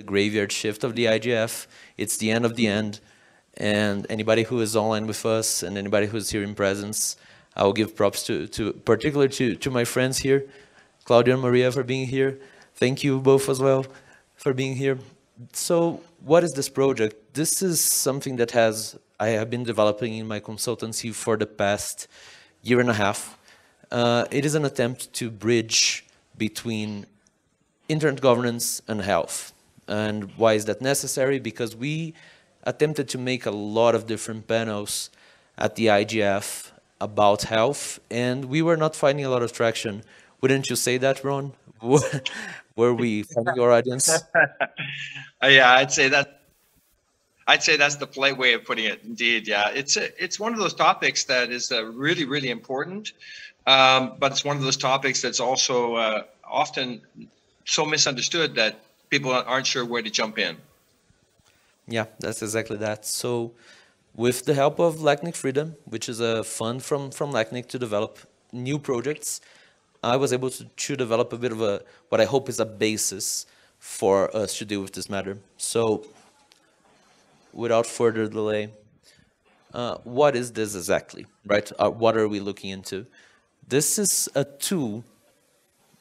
the graveyard shift of the IGF. It's the end of the end. And anybody who is online with us and anybody who's here in presence, I will give props to, to particularly to, to my friends here, Claudia and Maria for being here. Thank you both as well for being here. So what is this project? This is something that has I have been developing in my consultancy for the past year and a half. Uh, it is an attempt to bridge between internet governance and health. And why is that necessary? Because we attempted to make a lot of different panels at the IGF about health, and we were not finding a lot of traction. Wouldn't you say that, Ron? were we finding your audience? Uh, yeah, I'd say that. I'd say that's the polite way of putting it. Indeed, yeah, it's a, it's one of those topics that is uh, really really important, um, but it's one of those topics that's also uh, often so misunderstood that people aren't sure where to jump in. Yeah, that's exactly that. So with the help of LACNIC FRIDA, which is a fund from, from LACNIC to develop new projects, I was able to, to develop a bit of a, what I hope is a basis for us to deal with this matter. So without further delay, uh, what is this exactly, right? Uh, what are we looking into? This is a tool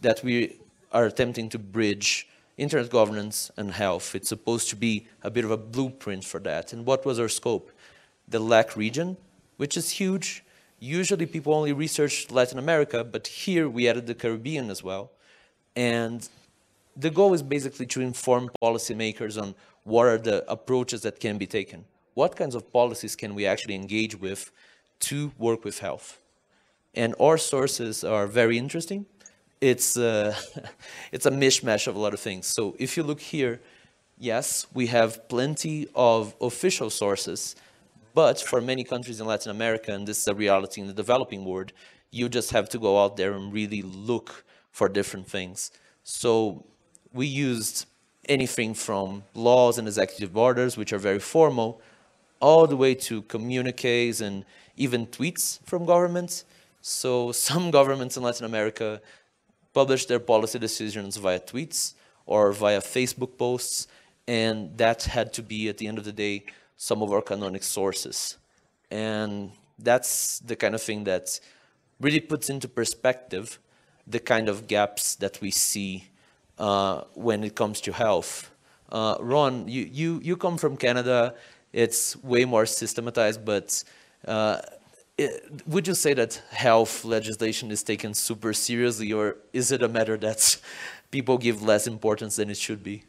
that we are attempting to bridge internet governance and health. It's supposed to be a bit of a blueprint for that. And what was our scope? The LAC region, which is huge. Usually people only research Latin America, but here we added the Caribbean as well. And the goal is basically to inform policymakers on what are the approaches that can be taken. What kinds of policies can we actually engage with to work with health? And our sources are very interesting it's uh, it's a mishmash of a lot of things. So if you look here, yes, we have plenty of official sources, but for many countries in Latin America, and this is a reality in the developing world, you just have to go out there and really look for different things. So we used anything from laws and executive orders, which are very formal, all the way to communiques and even tweets from governments. So some governments in Latin America publish their policy decisions via tweets or via Facebook posts, and that had to be, at the end of the day, some of our canonic sources. And that's the kind of thing that really puts into perspective the kind of gaps that we see uh, when it comes to health. Uh, Ron, you, you, you come from Canada. It's way more systematized, but uh, would you say that health legislation is taken super seriously, or is it a matter that people give less importance than it should be?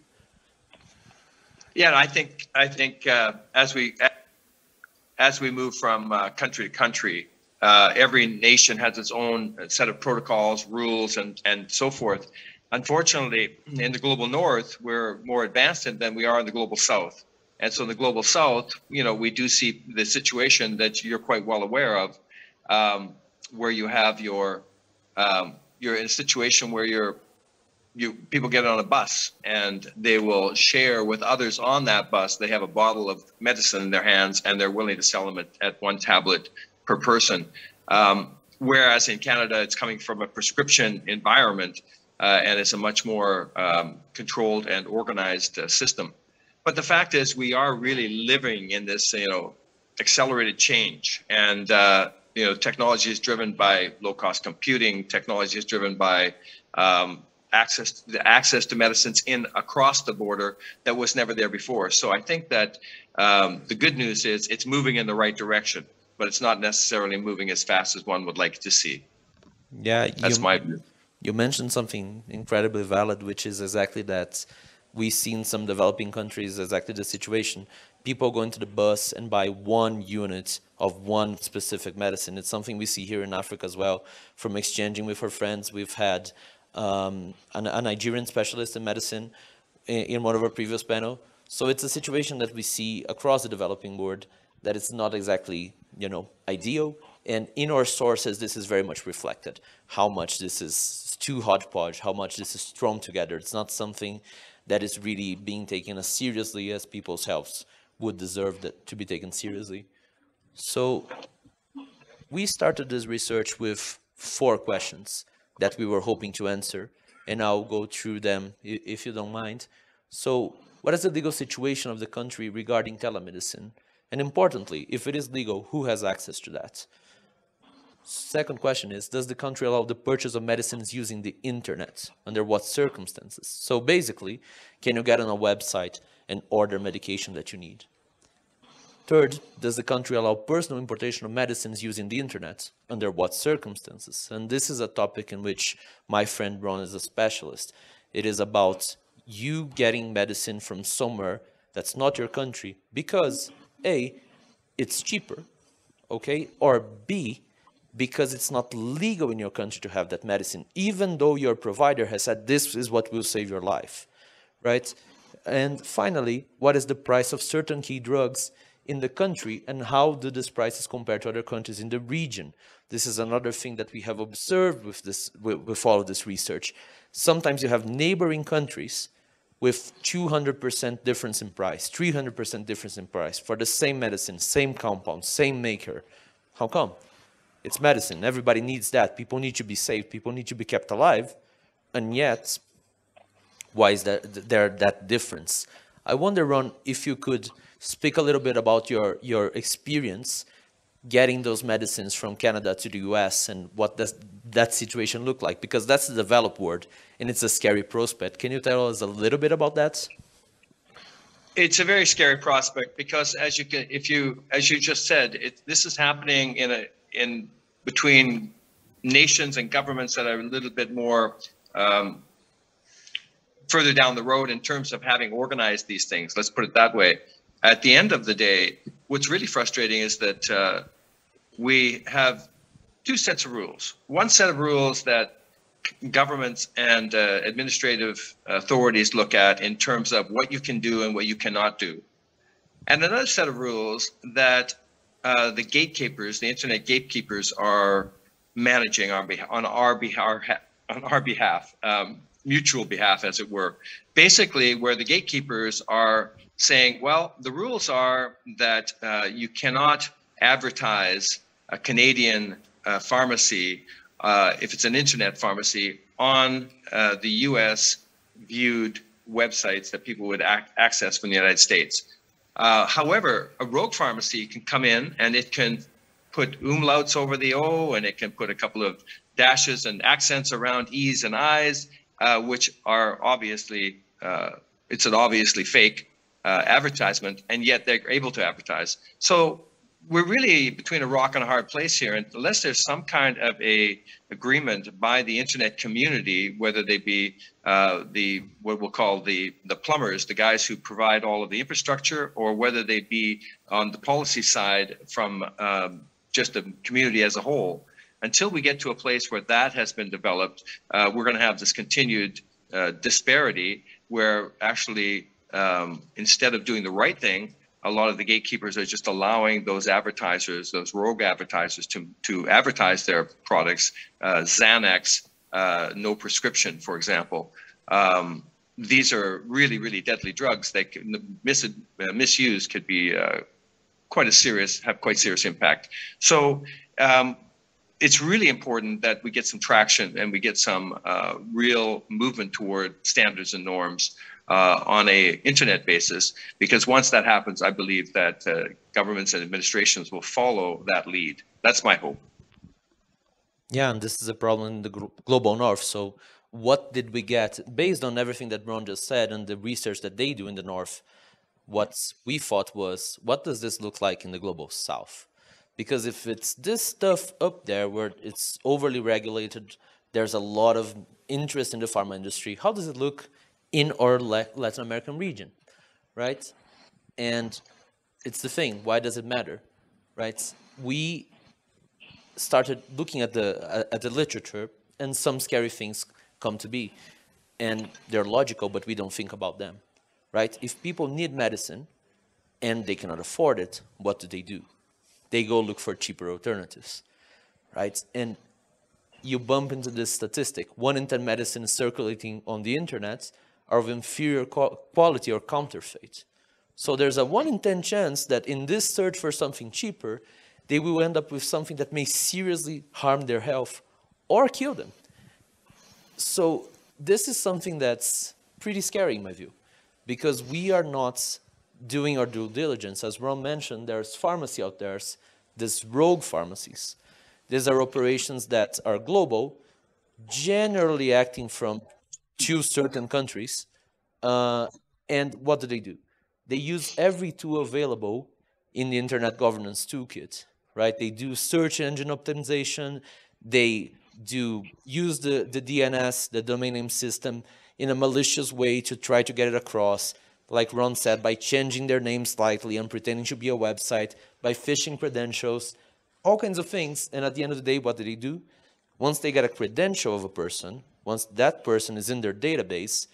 Yeah, I think I think uh, as we as we move from uh, country to country, uh, every nation has its own set of protocols, rules, and and so forth. Unfortunately, in the global north, we're more advanced than we are in the global south. And so in the global south, you know, we do see the situation that you're quite well aware of, um, where you have your um, you're in a situation where you're you people get on a bus and they will share with others on that bus. They have a bottle of medicine in their hands and they're willing to sell them at, at one tablet per person. Um, whereas in Canada, it's coming from a prescription environment uh, and it's a much more um, controlled and organized uh, system but the fact is, we are really living in this, you know, accelerated change, and uh, you know, technology is driven by low-cost computing. Technology is driven by um, access to the access to medicines in across the border that was never there before. So I think that um, the good news is it's moving in the right direction, but it's not necessarily moving as fast as one would like to see. Yeah, that's you, my view. You mentioned something incredibly valid, which is exactly that we see in some developing countries exactly the situation. People go into the bus and buy one unit of one specific medicine. It's something we see here in Africa as well. From exchanging with our friends, we've had um, an, a Nigerian specialist in medicine in, in one of our previous panel. So it's a situation that we see across the developing world that it's not exactly, you know, ideal. And in our sources, this is very much reflected. How much this is too hodgepodge, how much this is thrown together. It's not something that is really being taken as seriously as people's healths would deserve that, to be taken seriously. So we started this research with four questions that we were hoping to answer, and I'll go through them if you don't mind. So what is the legal situation of the country regarding telemedicine? And importantly, if it is legal, who has access to that? Second question is, does the country allow the purchase of medicines using the internet? Under what circumstances? So basically, can you get on a website and order medication that you need? Third, does the country allow personal importation of medicines using the internet? Under what circumstances? And this is a topic in which my friend Ron is a specialist. It is about you getting medicine from somewhere that's not your country because A, it's cheaper, okay? Or B, because it's not legal in your country to have that medicine, even though your provider has said this is what will save your life, right? And finally, what is the price of certain key drugs in the country and how do these prices compare to other countries in the region. This is another thing that we have observed with, this, with, with all of this research. Sometimes you have neighboring countries with 200% difference in price, 300% difference in price for the same medicine, same compound, same maker. How come? It's medicine. Everybody needs that. People need to be saved. People need to be kept alive. And yet, why is that there that difference? I wonder, Ron, if you could speak a little bit about your, your experience getting those medicines from Canada to the US and what does that situation look like? Because that's the developed world and it's a scary prospect. Can you tell us a little bit about that? It's a very scary prospect because as you can, if you, as you just said, it, this is happening in a, in between nations and governments that are a little bit more um, further down the road in terms of having organized these things. Let's put it that way at the end of the day, what's really frustrating is that uh, we have two sets of rules. One set of rules that governments and uh, administrative authorities look at in terms of what you can do and what you cannot do. And another set of rules that uh, the gatekeepers, the internet gatekeepers, are managing on, behalf, on our behalf, on our behalf, um, mutual behalf, as it were. Basically, where the gatekeepers are saying, well, the rules are that uh, you cannot advertise a Canadian uh, pharmacy, uh, if it's an internet pharmacy, on uh, the US viewed websites that people would ac- access from the United States. Uh, however, a rogue pharmacy can come in and it can put umlauts over the O and it can put a couple of dashes and accents around E's and I's, uh, which are obviously, it's an obviously fake uh, advertisement, and yet they're able to advertise. So we're really between a rock and a hard place here, and unless there's some kind of a agreement by the internet community, whether they be uh, the what we'll call the the plumbers, the guys who provide all of the infrastructure, or whether they be on the policy side from um, just the community as a whole, until we get to a place where that has been developed, uh, we're going to have this continued uh, disparity where actually um, instead of doing the right thing, a lot of the gatekeepers are just allowing those advertisers, those rogue advertisers, to to advertise their products. Uh, Xanax, uh, no prescription, for example. Um, these are really, really deadly drugs. They can, mis- uh, misuse could be uh, quite a serious, have quite serious impact. So um, it's really important that we get some traction and we get some uh, real movement toward standards and norms uh, on a internet basis because once that happens i believe that governments and administrations will follow that lead that's my hope yeah and this is a problem in the global north so what did we get based on everything that Ron just said and the research that they do in the north what we thought was what does this look like in the global south because if it's this stuff up there where it's overly regulated there's a lot of interest in the pharma industry how does it look in our Latin American region, right? And it's the thing. Why does it matter, right? We started looking at the at the literature, and some scary things come to be, and they're logical, but we don't think about them, right? If people need medicine, and they cannot afford it, what do they do? They go look for cheaper alternatives, right? And you bump into this statistic: one in ten medicines circulating on the internet are of inferior quality or counterfeit. So there's a 1 in 10 chance that in this search for something cheaper, they will end up with something that may seriously harm their health or kill them. So this is something that's pretty scary in my view. because we are not doing our due diligence. As Ron mentioned, there's pharmacy out there, there's rogue pharmacies. These are operations that are global, generally acting from two certain countries. Uh, and what do they do? They use every tool available in the Internet Governance Toolkit, right? They do search engine optimization, they do use the, the DNS, the domain name system, in a malicious way to try to get it across, like Ron said, by changing their name slightly and pretending to be a website, by phishing credentials, all kinds of things. And at the end of the day, what do they do? Once they get a credential of a person, once that person is in their database,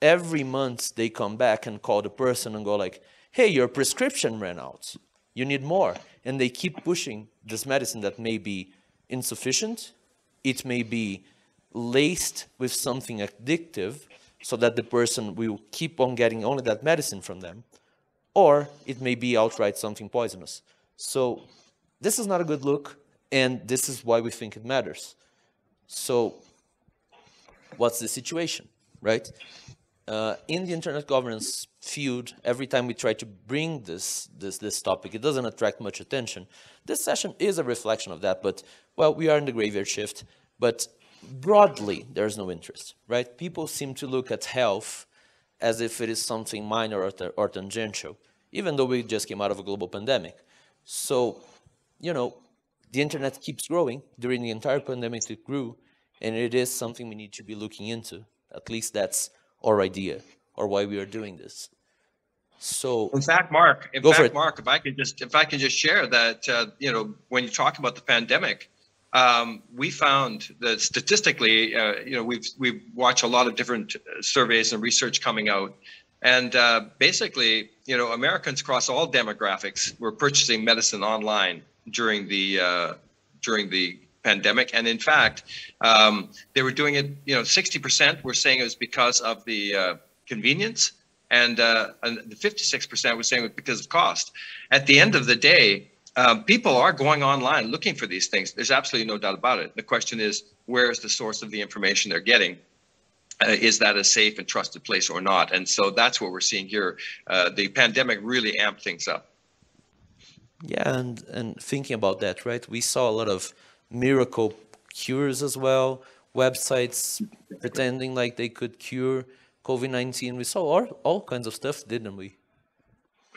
every month they come back and call the person and go like, hey, your prescription ran out. You need more. And they keep pushing this medicine that may be insufficient. It may be laced with something addictive so that the person will keep on getting only that medicine from them. Or it may be outright something poisonous. So this is not a good look, and this is why we think it matters. So what's the situation, right? Uh, in the internet governance field, every time we try to bring this, this, this topic, it doesn't attract much attention. This session is a reflection of that, but, well, we are in the graveyard shift, but broadly, there's no interest, right? People seem to look at health as if it is something minor or, or tangential, even though we just came out of a global pandemic. So, you know, the internet keeps growing. During the entire pandemic, it grew, and it is something we need to be looking into. At least that's our idea, or why we are doing this. So, in fact, Mark, in fact, Mark, if I could just if I can just share that, uh, you know, when you talk about the pandemic, um, we found that statistically, uh, you know, we've we've watched a lot of different surveys and research coming out, and uh, basically, you know, Americans across all demographics were purchasing medicine online during the uh, during the pandemic, and in fact, um, they were doing it. You know, sixty percent were saying it was because of the uh, convenience, and, uh, and the fifty-six percent was saying it was because of cost. At the end of the day, um, people are going online looking for these things. There's absolutely no doubt about it. The question is, where is the source of the information they're getting? Uh, is that a safe and trusted place or not? And so that's what we're seeing here. Uh, the pandemic really amped things up. Yeah, and and thinking about that, right? We saw a lot of miracle cures as well. Websites pretending like they could cure COVID nineteen. We saw all all kinds of stuff, didn't we?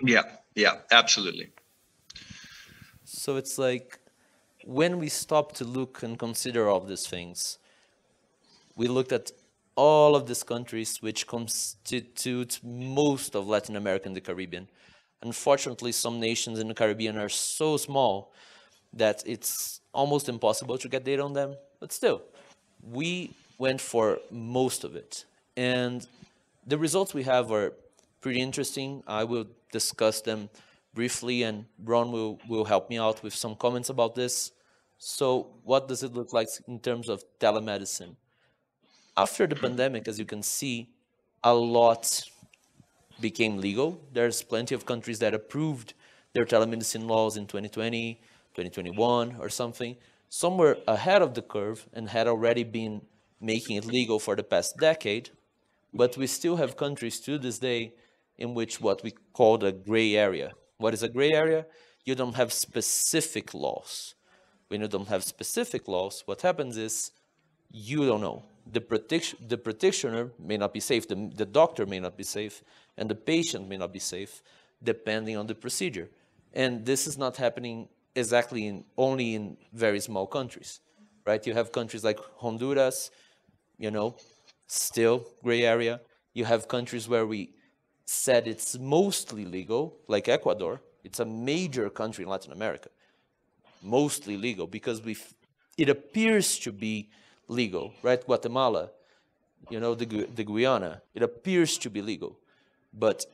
Yeah, yeah, absolutely. So it's like when we stop to look and consider all these things, we looked at all of these countries which constitute most of Latin America and the Caribbean. Unfortunately, some nations in the Caribbean are so small that it's almost impossible to get data on them. But still, we went for most of it. And the results we have are pretty interesting. I will discuss them briefly and Ron will, will help me out with some comments about this. So what does it look like in terms of telemedicine? After the pandemic, as you can see, a lot became legal. There's plenty of countries that approved their telemedicine laws in 2020, 2021 or something. Some were ahead of the curve and had already been making it legal for the past decade. But we still have countries to this day in which what we call the gray area. What is a gray area? You don't have specific laws. When you don't have specific laws, what happens is you don't know the, practitioner, the practitioner may not be safe, the, the doctor may not be safe, and the patient may not be safe, depending on the procedure. And this is not happening exactly in only in very small countries, right? You have countries like Honduras, you know, still gray area. You have countries where we said it's mostly legal, like Ecuador. It's a major country in Latin America, mostly legal because we it appears to be legal, right? Guatemala, you know, the, the Guyana, it appears to be legal. But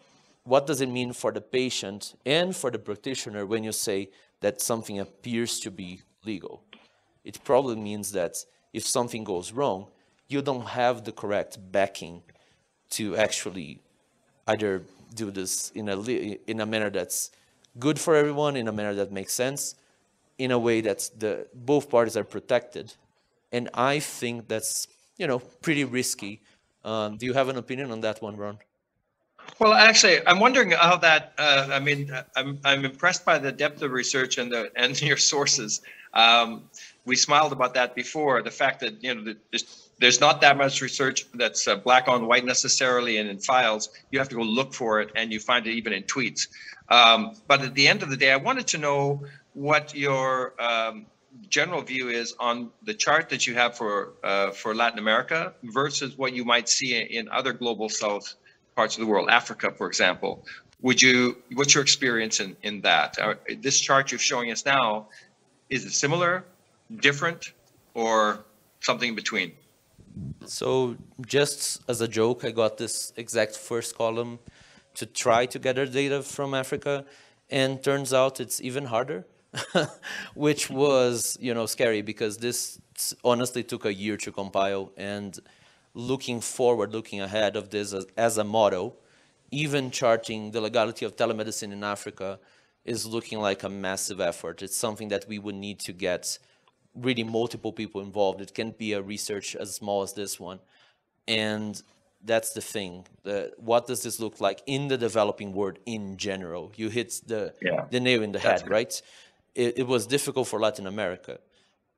what does it mean for the patient and for the practitioner when you say that something appears to be legal? It probably means that if something goes wrong, you don't have the correct backing to actually either do this in a, in a manner that's good for everyone, in a manner that makes sense, in a way that the, both parties are protected and I think that's, you know, pretty risky. Um, do you have an opinion on that one, Ron? Well, actually, I'm wondering how that. Uh, I mean, I'm I'm impressed by the depth of research and the and your sources. Um, we smiled about that before. The fact that you know there's, there's not that much research that's uh, black on white necessarily and in files. You have to go look for it, and you find it even in tweets. Um, but at the end of the day, I wanted to know what your um, general view is on the chart that you have for uh, for Latin America versus what you might see in other global south parts of the world, Africa, for example. Would you, what's your experience in, in that? Are, this chart you're showing us now, is it similar, different, or something in between? So just as a joke, I got this exact first column to try to gather data from Africa, and turns out it's even harder, which was you know scary because this honestly took a year to compile, and looking forward, looking ahead of this as, as a model, even charting the legality of telemedicine in Africa is looking like a massive effort. It's something that we would need to get really multiple people involved. It can't be a research as small as this one. And that's the thing. The, what does this look like in the developing world in general? You hit the, yeah. the nail in the head, right? It, it was difficult for Latin America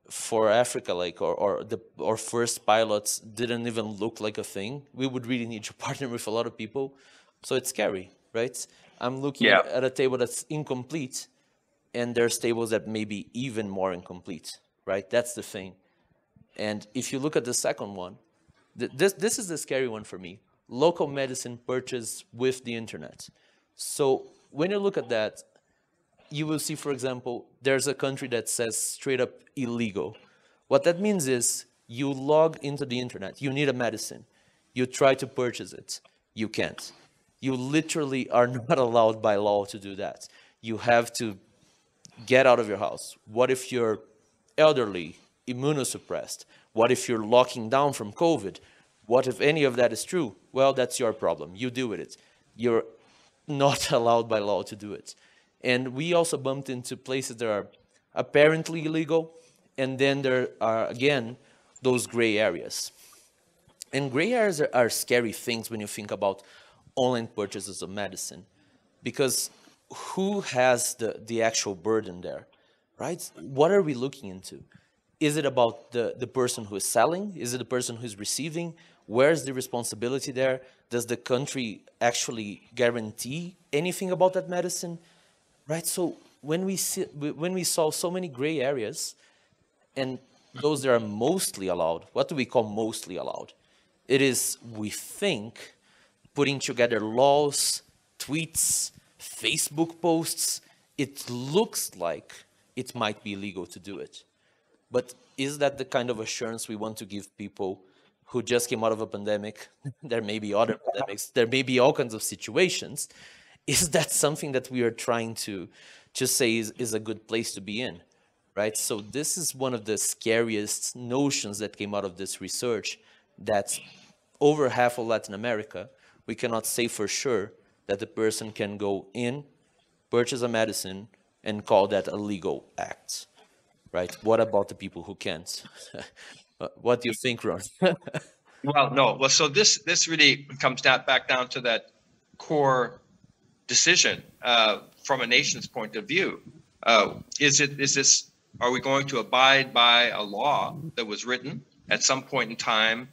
for Africa, like or or the our first pilots didn't even look like a thing. We would really need to partner with a lot of people, so it's scary, right? I'm looking yeah. at a table that's incomplete, and there's tables that may be even more incomplete, right? That's the thing. And if you look at the second one, th this this is the scary one for me. Local medicine purchased with the internet. So when you look at that, you will see, for example, there's a country that says straight up illegal. What that means is you log into the internet, you need a medicine, you try to purchase it, you can't. You literally are not allowed by law to do that. You have to get out of your house. What if you're elderly, immunosuppressed? What if you're locking down from COVID? What if any of that is true? Well, that's your problem. You deal with it. You're not allowed by law to do it. And we also bumped into places that are apparently illegal, and then there are, again, those gray areas. And gray areas are, are scary things when you think about online purchases of medicine, because who has the, the actual burden there, right? What are we looking into? Is it about the, the person who is selling? Is it the person who is receiving? Where's the responsibility there? Does the country actually guarantee anything about that medicine? Right? So when we see, when we saw so many gray areas, and those that are mostly allowed, what do we call mostly allowed? It is we think putting together laws, tweets, Facebook posts. It looks like it might be legal to do it, but is that the kind of assurance we want to give people? who just came out of a pandemic. there may be other pandemics. There may be all kinds of situations is that something that we are trying to to say is, is a good place to be in right? So this is one of the scariest notions that came out of this research that over half of latin america we cannot say for sure that the person can go in purchase a medicine and call that a legal act right? What about the people who can't? Uh, what do you think ron? Well no. Well so this this really comes down back down to that core decision uh, from a nation's point of view. Uh, is it is this are we going to abide by a law that was written at some point in time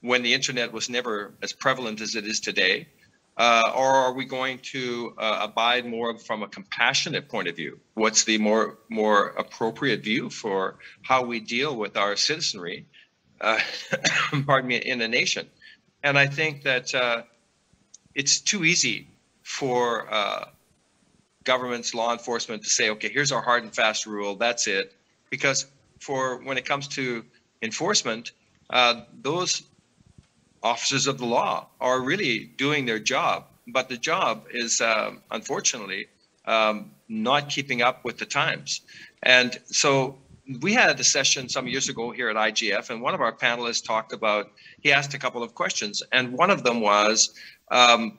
when the internet was never as prevalent as it is today? Uh, or are we going to uh, abide more from a compassionate point of view? What's the more more appropriate view for how we deal with our citizenry? Uh, pardon me, in a nation, and I think that uh, it's too easy for uh, governments, law enforcement to say, okay, here's our hard and fast rule, that's it. Because for when it comes to enforcement, uh, those officers of the law are really doing their job, but the job is uh, unfortunately um, not keeping up with the times. And so we had a session some years ago here at IGF, and one of our panelists talked about, he asked a couple of questions, and one of them was, um,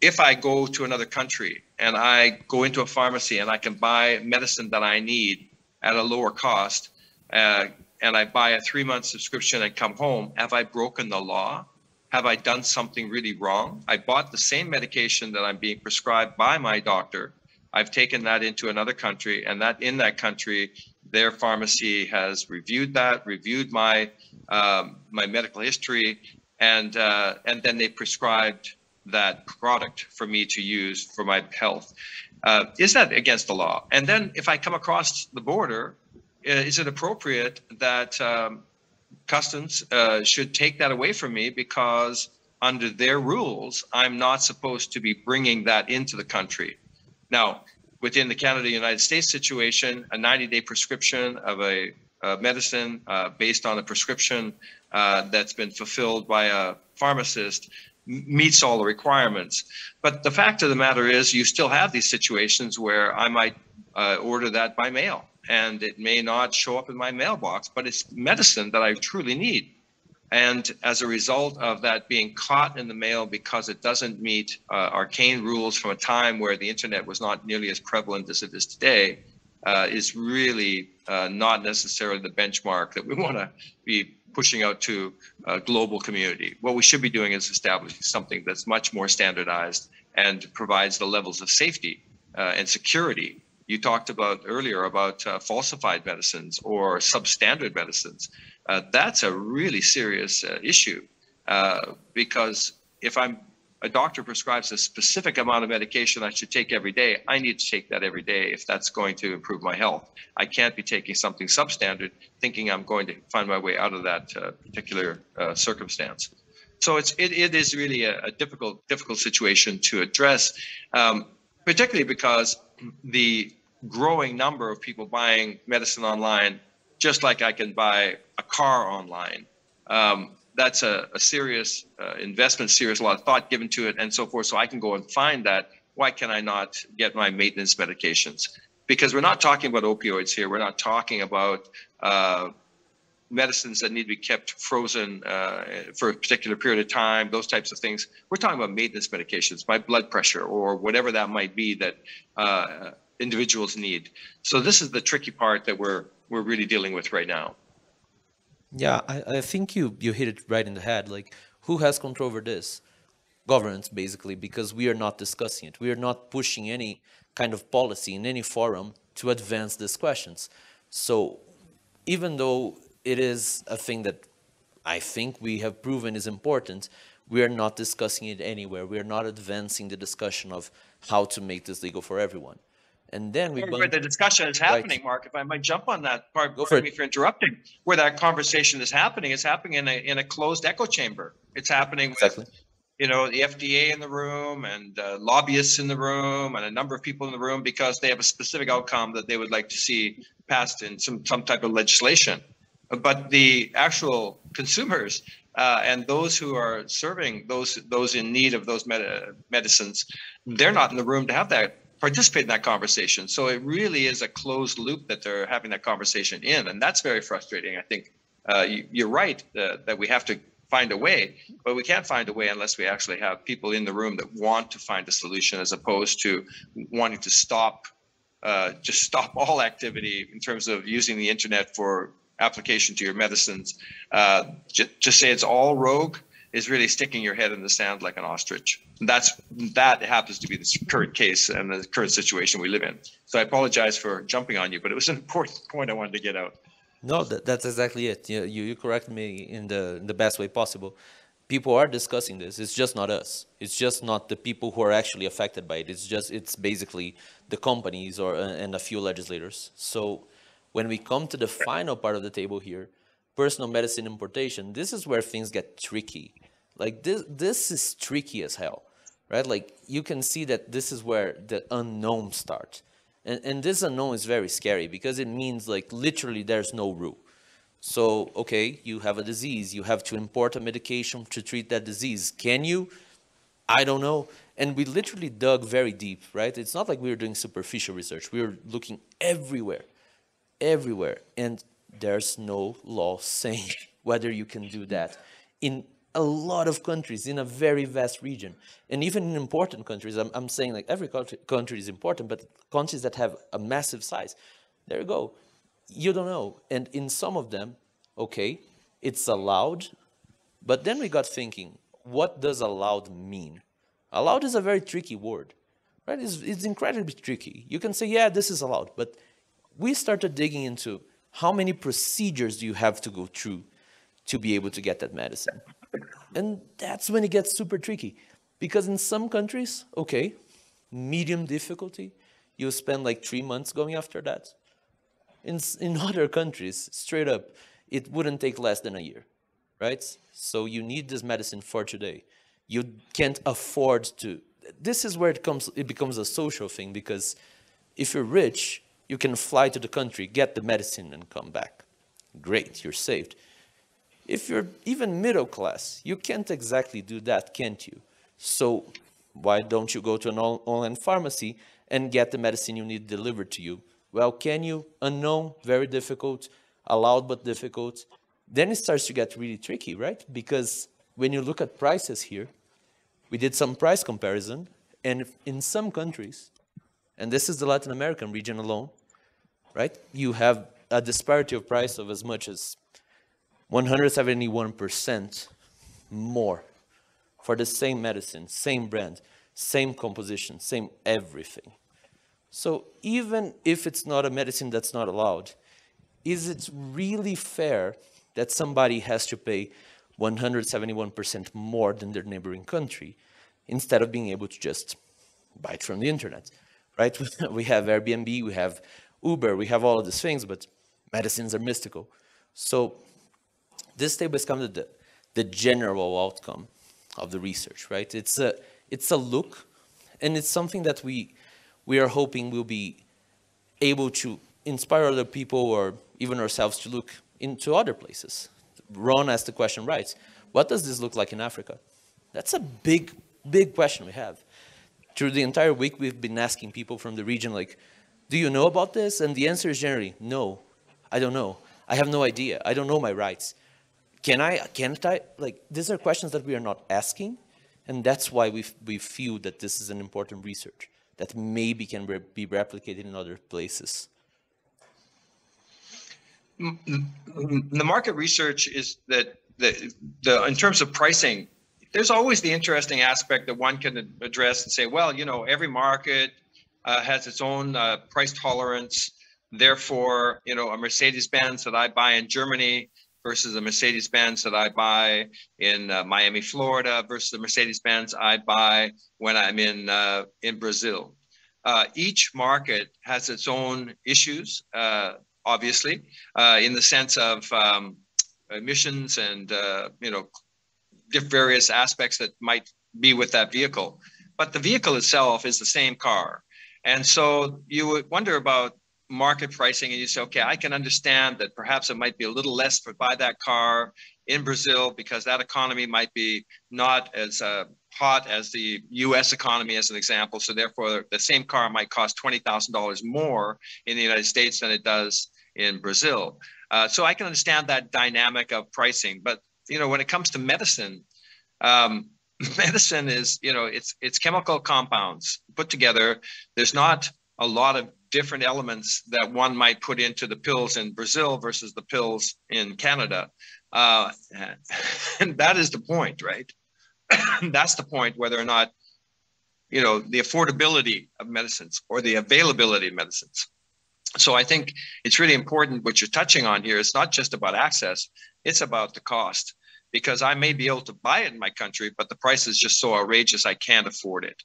if I go to another country and I go into a pharmacy and I can buy medicine that I need at a lower cost, uh, and I buy a three month subscription and come home, have I broken the law? have I done something really wrong? I bought the same medication that I'm being prescribed by my doctor. I've taken that into another country, and that in that country, their pharmacy has reviewed that, reviewed my um, my medical history, and uh, and then they prescribed that product for me to use for my health. Uh, is that against the law? And then if I come across the border, uh, is it appropriate that um, customs uh, should take that away from me because under their rules, I'm not supposed to be bringing that into the country. Now, within the Canada United States situation, a 90 day prescription of a, a medicine uh, based on a prescription uh, that's been fulfilled by a pharmacist meets all the requirements. But the fact of the matter is, you still have these situations where I might uh, order that by mail and it may not show up in my mailbox, but it's medicine that I truly need. And as a result of that being caught in the mail because it doesn't meet uh, arcane rules from a time where the internet was not nearly as prevalent as it is today, uh, is really uh, not necessarily the benchmark that we want to be pushing out to a global community. What we should be doing is establishing something that's much more standardized and provides the levels of safety uh, and security you talked about earlier about uh, falsified medicines or substandard medicines. Uh, that's a really serious uh, issue uh, because if I'm a doctor prescribes a specific amount of medication I should take every day, I need to take that every day if that's going to improve my health. I can't be taking something substandard thinking I'm going to find my way out of that uh, particular uh, circumstance. So it's it, it is really a, a difficult difficult situation to address, um, particularly because the growing number of people buying medicine online, just like I can buy a car online. Um, that's a, a serious uh, investment, serious a lot of thought given to it, and so forth. So I can go and find that. Why can I not get my maintenance medications? Because we're not talking about opioids here. We're not talking about uh, medicines that need to be kept frozen uh, for a particular period of time, those types of things. We're talking about maintenance medications, my blood pressure, or whatever that might be that uh, individuals need. So this is the tricky part that we're we're really dealing with right now. Yeah, I, I think you you hit it right in the head. Like who has control over this? Governments basically, because we are not discussing it. We are not pushing any kind of policy in any forum to advance these questions. So even though it is a thing that I think we have proven is important, we are not discussing it anywhere. We are not advancing the discussion of how to make this legal for everyone. And then we where the discussion is happening, right. Mark. If I might jump on that part, Go for me for interrupting. Where that conversation is happening, it's happening in a in a closed echo chamber. It's happening exactly. with you know the FDA in the room and uh, lobbyists in the room and a number of people in the room because they have a specific outcome that they would like to see passed in some some type of legislation. But the actual consumers uh, and those who are serving those those in need of those med- medicines, they're not in the room to have that participate in that conversation. So it really is a closed loop that they're having that conversation in, and that's very frustrating. I think uh, you, are right uh, that we have to find a way, but we can't find a way unless we actually have people in the room that want to find a solution, as opposed to wanting to stop, uh, just stop all activity in terms of using the internet for application to your medicines. Uh, just, just say it's all rogue is really sticking your head in the sand like an ostrich. That's that happens to be the current case and the current situation we live in. So I apologize for jumping on you, but it was an important point I wanted to get out. No, that, that's exactly it. You, you, you correct me in the in the best way possible. People are discussing this. It's just not us. It's just not the people who are actually affected by it. It's just it's basically the companies or uh, and a few legislators. So when we come to the final part of the table here, personal medicine importation, this is where things get tricky. Like this, this is tricky as hell, right? Like you can see that this is where the unknown starts. And, and this unknown is very scary because it means like literally there's no rule. So, okay, you have a disease, you have to import a medication to treat that disease. Can you? I don't know. And we literally dug very deep, right? It's not like we were doing superficial research. We were looking everywhere, everywhere. And there's no law saying whether you can do that in a lot of countries in a very vast region and even in important countries i'm, I'm saying like every country, country is important but countries that have a massive size there you go you don't know and in some of them okay it's allowed but then we got thinking what does allowed mean? Allowed is a very tricky word, right? It's, it's incredibly tricky. You can say, yeah, this is allowed, but we started digging into how many procedures do you have to go through to be able to get that medicine? And that's when it gets super tricky. Because in some countries, okay, medium difficulty, you spend like three months going after that. In, in other countries, straight up, it wouldn't take less than a year, right? So you need this medicine for today. You can't afford to. This is where it comes. It becomes a social thing because if you're rich, you can fly to the country, get the medicine, and come back. Great, you're saved. If you're even middle class, you can't exactly do that, can't you? So why don't you go to an online pharmacy and get the medicine you need delivered to you? Well, can you? Unknown, very difficult, allowed but difficult. Then it starts to get really tricky, right? Because when you look at prices here, we did some price comparison, and in some countries, and this is the Latin American region alone, right? You have a disparity of price of as much as 171% more for the same medicine, same brand, same composition, same everything. So even if it's not a medicine that's not allowed, is it really fair that somebody has to pay 171% more than their neighboring country instead of being able to just buy it from the internet, right? we have Airbnb, we have Uber, we have all of these things, but medicines are mystical. So this table is kind of the, the general outcome of the research, right? It's a, it's a look, and it's something that we, we are hoping will be able to inspire other people or even ourselves to look into other places. Ron asked the question right, what does this look like in Africa? That's a big, big question we have. Through the entire week, we've been asking people from the region, like, do you know about this? And the answer is generally, no, I don't know. I have no idea. I don't know my rights. Can I, can't I? Like, these are questions that we are not asking. And that's why we, we feel that this is an important research that maybe can re be replicated in other places. The market research is that the, the in terms of pricing, there's always the interesting aspect that one can address and say, well, you know, every market uh, has its own uh, price tolerance. Therefore, you know, a Mercedes-Benz that I buy in Germany versus the Mercedes-Benz that I buy in uh, Miami, Florida versus the Mercedes-Benz I buy when I'm in uh, in Brazil. Uh, each market has its own issues, uh, obviously, in the sense of um, emissions and you know various aspects that might be with that vehicle. But the vehicle itself is the same car. And so you would wonder about market pricing and you say, okay, I can understand that perhaps it might be a little less to buy that car in Brazil because that economy might be not as uh, hot as the US economy, as an example. So therefore, the same car might cost $20,000 more in the United States than it does in Brazil. Uh, so I can understand that dynamic of pricing. But, you know, when it comes to medicine, um, medicine is you know it's it's chemical compounds put together there's not a lot of different elements that one might put into the pills in brazil versus the pills in canada. Uh, and that is the point right? That's the point whether or not you know the affordability of medicines or the availability of medicines. So i think it's really important what you're touching on here. It's not just about access. It's about the cost. Because I may be able to buy it in my country, but the price is just so outrageous I can't afford it.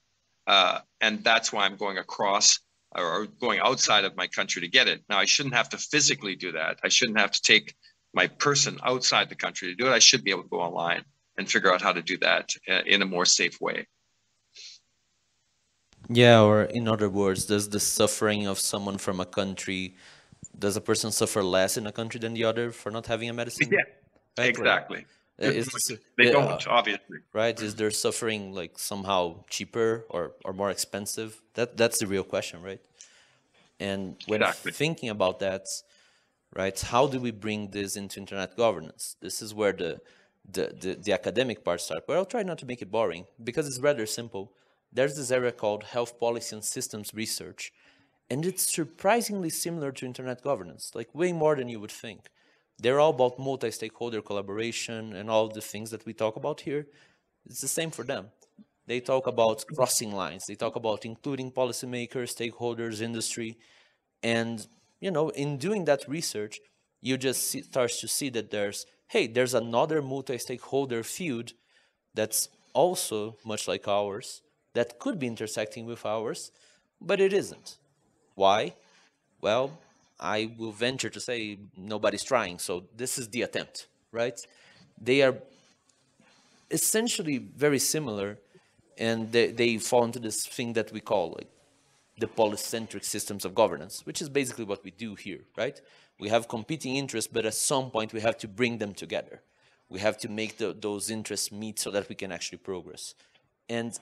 Uh, and that's why I'm going across or going outside of my country to get it. Now, I shouldn't have to physically do that. I shouldn't have to take my person outside the country to do it. I should be able to go online and figure out how to do that uh, in a more safe way. Yeah, or in other words, does the suffering of someone from a country, does a person suffer less in a country than the other for not having a medicine? Yeah, right? exactly. Is, they don't, obviously. Right? Is their suffering like somehow cheaper or, or more expensive? That that's the real question, right? And when exactly. thinking about that, right, how do we bring this into internet governance? This is where the the, the, the academic part starts. But I'll try not to make it boring because it's rather simple. There's this area called health policy and systems research, and it's surprisingly similar to internet governance, like way more than you would think. They're all about multi-stakeholder collaboration and all the things that we talk about here. It's the same for them. They talk about crossing lines. They talk about including policymakers, stakeholders, industry, and you know, in doing that research, you just start to see that there's hey, there's another multi-stakeholder field that's also much like ours that could be intersecting with ours, but it isn't. Why? Well, I will venture to say nobody's trying. So this is the attempt, right? They are essentially very similar and they, they fall into this thing that we call like the polycentric systems of governance, which is basically what we do here, right? We have competing interests, but at some point we have to bring them together. We have to make the, those interests meet so that we can actually progress. And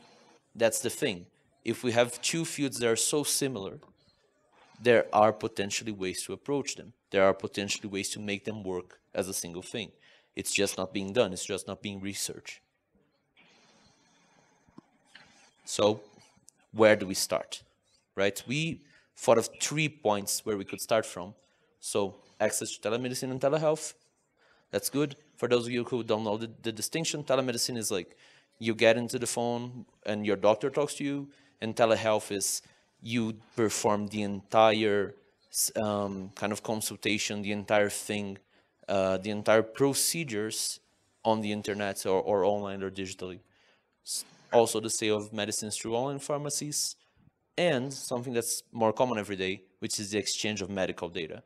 that's the thing. If we have two fields that are so similar, there are potentially ways to approach them. There are potentially ways to make them work as a single thing. It's just not being done. It's just not being researched. So where do we start? Right? We thought of three points where we could start from. So access to telemedicine and telehealth. That's good. For those of you who don't know the, the distinction, telemedicine is like you get into the phone and your doctor talks to you, and telehealth is you perform the entire um, kind of consultation, the entire thing, uh, the entire procedures on the internet or, or online or digitally. Also the sale of medicines through online pharmacies, and something that's more common every day, which is the exchange of medical data.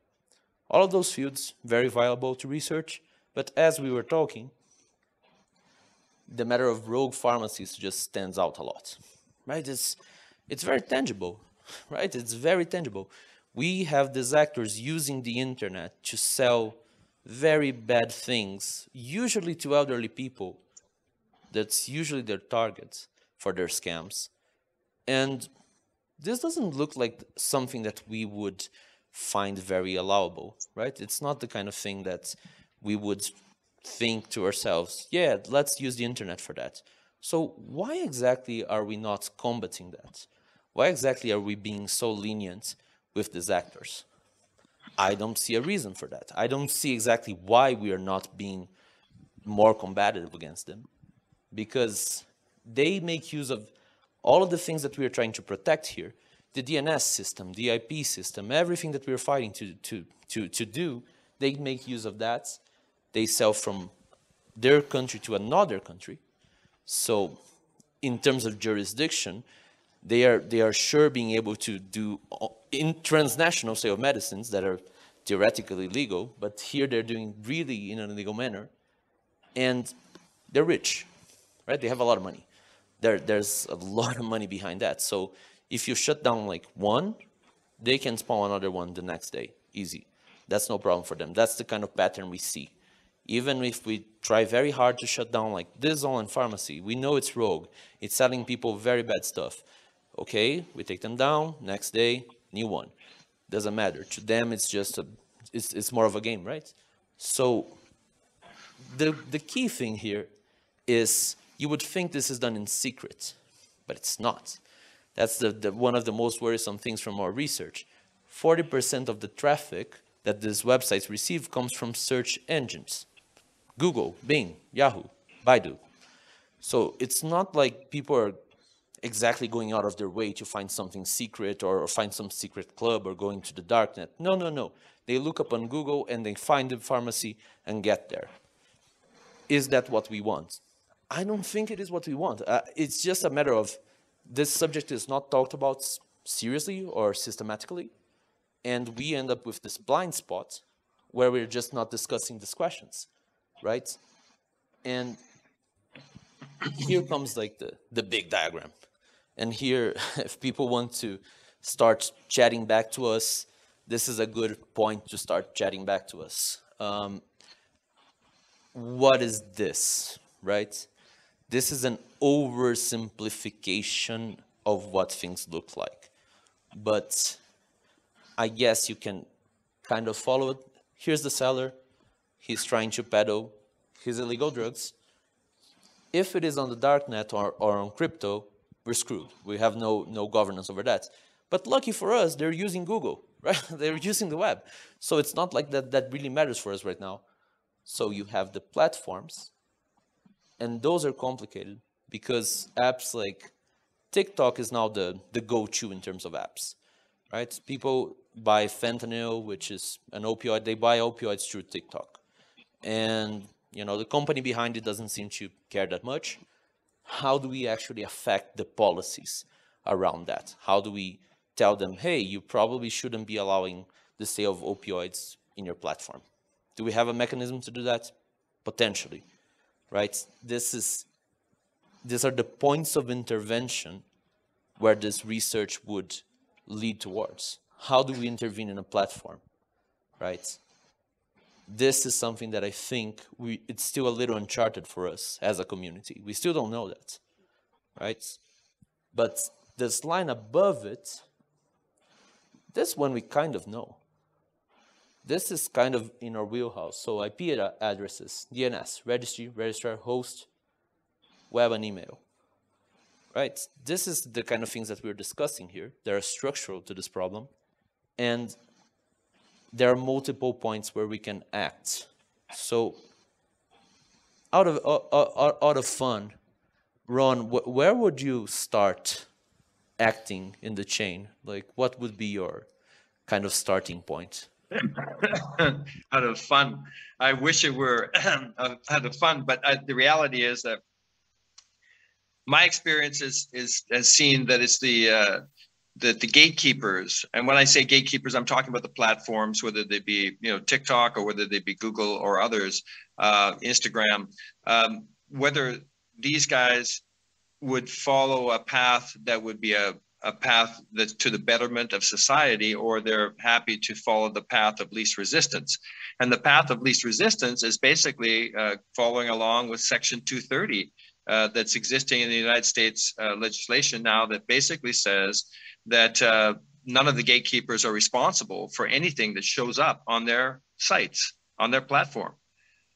All of those fields, very viable to research, but as we were talking, the matter of rogue pharmacies just stands out a lot, right? It's, it's very tangible, right? It's very tangible. We have these actors using the internet to sell very bad things, usually to elderly people. That's usually their targets for their scams. And this doesn't look like something that we would find very allowable, right? It's not the kind of thing that we would think to ourselves, yeah, let's use the internet for that. So why exactly are we not combating that? Why exactly are we being so lenient with these actors? I don't see a reason for that. I don't see exactly why we are not being more combative against them because they make use of all of the things that we are trying to protect here the DNS system, the IP system, everything that we're fighting to, to, to, to do, they make use of that they sell from their country to another country. So in terms of jurisdiction, they are, they are sure being able to do in transnational sale of medicines that are theoretically legal, but here they're doing really in an illegal manner. And they're rich, right? They have a lot of money. There, there's a lot of money behind that. So if you shut down like one, they can spawn another one the next day, easy. That's no problem for them. That's the kind of pattern we see even if we try very hard to shut down like this online pharmacy, we know it's rogue. It's selling people very bad stuff. Okay, we take them down, next day, new one. Doesn't matter. To them, it's just a, it's, it's more of a game, right? So the, the key thing here is you would think this is done in secret, but it's not. That's the, the, one of the most worrisome things from our research. 40% of the traffic that these websites receive comes from search engines. Google, Bing, Yahoo, Baidu. So it's not like people are exactly going out of their way to find something secret or, or, find some secret club or going to the darknet. No, no, no. They look up on Google and they find the pharmacy and get there. Is that what we want? I don't think it is what we want. Uh, it's just a matter of this subject is not talked about seriously or systematically, and we end up with this blind spot where we're just not discussing these questions right? And here comes like the, the big diagram. And here, if people want to start chatting back to us, this is a good point to start chatting back to us. Um, what is this, right? This is an oversimplification of what things look like. But I guess you can kind of follow it. Here's the seller, he's trying to peddle his illegal drugs. If it is on the darknet or, or on crypto, we're screwed. We have no, no governance over that. But lucky for us, they're using Google, right? they're using the web. So it's not like that, that really matters for us right now. So you have the platforms, and those are complicated because apps like TikTok is now the, the go-to in terms of apps, right? People buy fentanyl, which is an opioid. They buy opioids through TikTok. And, you know, the company behind it doesn't seem to care that much. How do we actually affect the policies around that? How do we tell them, hey, you probably shouldn't be allowing the sale of opioids in your platform? Do we have a mechanism to do that? Potentially, right? This is, these are the points of intervention where this research would lead towards. How do we intervene in a platform, right? This is something that I think we, it's still a little uncharted for us as a community. We still don't know that, right? But this line above it, this one we kind of know this is kind of in our wheelhouse. So IP addresses, DNS, registry, registrar, host, web, and email. Right? This is the kind of things that we're discussing here. They are structural to this problem. And there are multiple points where we can act. So out of, out, out of fun, Ron, wh where would you start acting in the chain? Like, what would be your kind of starting point? out of fun. I wish it were out of fun, but I, the reality is that my experience is, is has seen that it's the uh, the, the gatekeepers, and when I say gatekeepers, I'm talking about the platforms, whether they be you know TikTok or whether they be Google or others, uh, Instagram, um, whether these guys would follow a path that would be a a path that's to the betterment of society, or they're happy to follow the path of least resistance. And the path of least resistance is basically uh, following along with Section 230 uh, that's existing in the United States uh, legislation now that basically says that uh, none of the gatekeepers are responsible for anything that shows up on their sites, on their platform.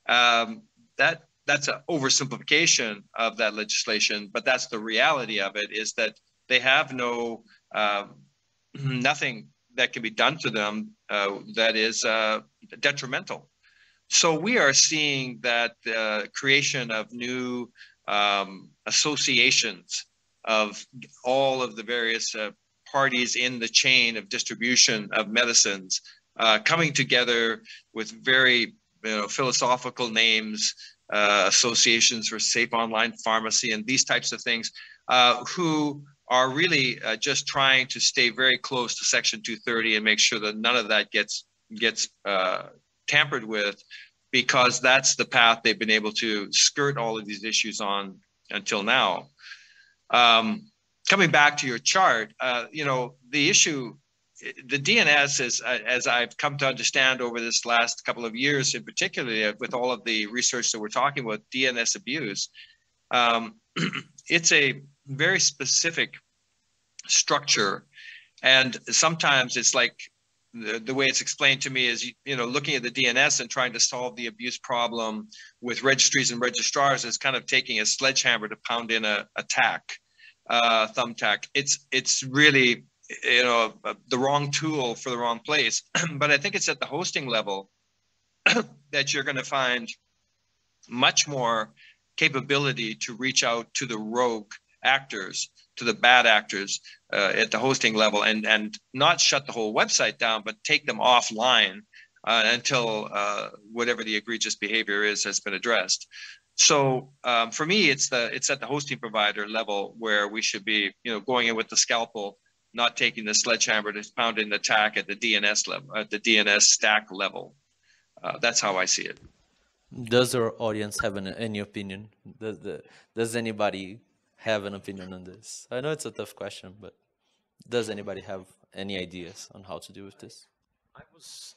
Um, that that's an oversimplification of that legislation, but that's the reality of it is that they have no um, nothing that can be done to them uh, that is uh, detrimental. So we are seeing that uh, creation of new um, associations of all of the various uh, parties in the chain of distribution of medicines uh, coming together with very you know, philosophical names, uh, associations for safe online pharmacy and these types of things, who are really uh, just trying to stay very close to Section 230 and make sure that none of that gets gets uh, tampered with, because that's the path they've been able to skirt all of these issues on until now. Um, coming back to your chart, uh, you know the issue, the DNS is, uh, as I've come to understand over this last couple of years, in particular with all of the research that we're talking about DNS abuse. Um, it's a very specific structure. And sometimes it's like the, the way it's explained to me is, you know, looking at the DNS and trying to solve the abuse problem with registries and registrars is kind of taking a sledgehammer to pound in a, a tack, uh, thumbtack. It's, it's really, you know, the wrong tool for the wrong place. but I think it's at the hosting level that you're going to find much more capability to reach out to the rogue actors, to the bad actors uh, at the hosting level, and and not shut the whole website down, but take them offline uh, until uh, whatever the egregious behavior is has been addressed. So um, for me, it's the it's at the hosting provider level where we should be, you know, going in with the scalpel, not taking the sledgehammer to pound in the attack at the DNS level, at the DNS stack level. Uh, that's how I see it. Does our audience have an, any opinion? Does the, does anybody have an opinion on this? I know it's a tough question, but does anybody have any ideas on how to deal with this? I was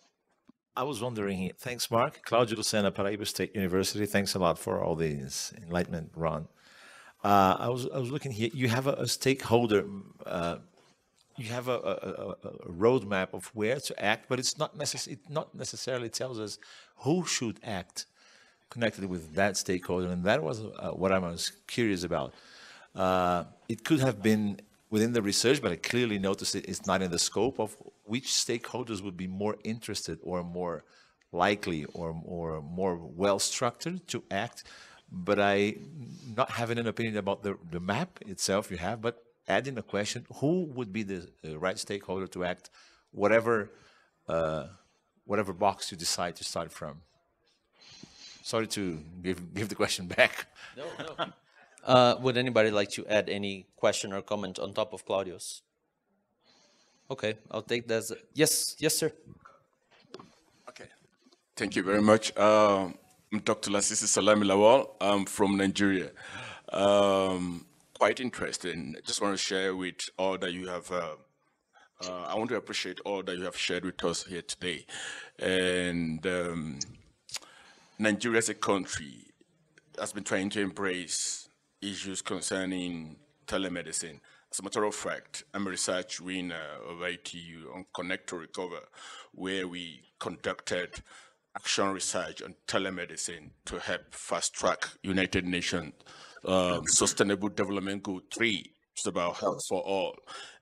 I was wondering, here. thanks, Mark. Claudio Lucena, Paraíba State University. Thanks a lot for all this enlightenment, Ron. Uh, I was I was looking here. You have a, a stakeholder. Uh, you have a, a, a, roadmap of where to act, but it's not necess- it not necessarily tells us who should act connected with that stakeholder, and that was uh, what I was curious about. Uh, it could have been within the research, but I clearly noticed it is not in the scope of which stakeholders would be more interested or more likely or, or more well structured to act. but I not having an opinion about the, the map itself you have, but adding a question, who would be the right stakeholder to act, whatever, uh, whatever box you decide to start from? Sorry to give, give the question back. No, no. Uh, would anybody like to add any question or comment on top of Claudio's? Okay, I'll take that yes, yes, sir. Okay. Thank you very much. Um, I'm Dr. Lasisi Salami Lawal. I'm from Nigeria. Um, quite interesting. I just want to share with all that you have. Uh, uh, I want to appreciate all that you have shared with us here today. And um, Nigeria as a country has been trying to embrace issues concerning telemedicine. As a matter of fact, I'm a research winner of ITU on Connect to Recover, where we conducted action research on telemedicine to help fast track United Nations um, Sustainable Development Goal 3. It's about health for all.